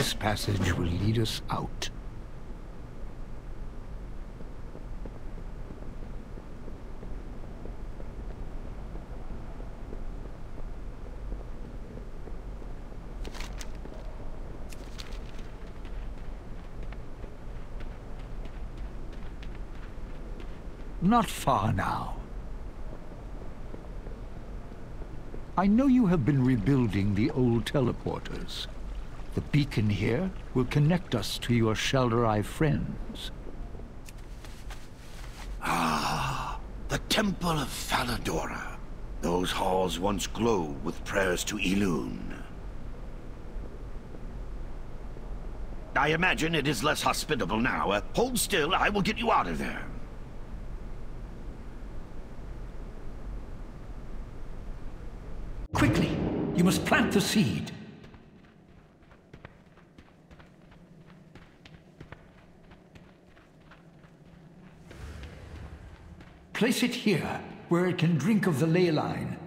This passage will lead us out. Not far now. I know you have been rebuilding the old teleporters. The beacon here will connect us to your Shal'dorei friends. Ah, the Temple of Fal'adora. Those halls once glowed with prayers to Elune. I imagine it is less hospitable now. Uh, hold still, I will get you out of there. Quickly! You must plant the seed. Place it here, where it can drink of the ley line.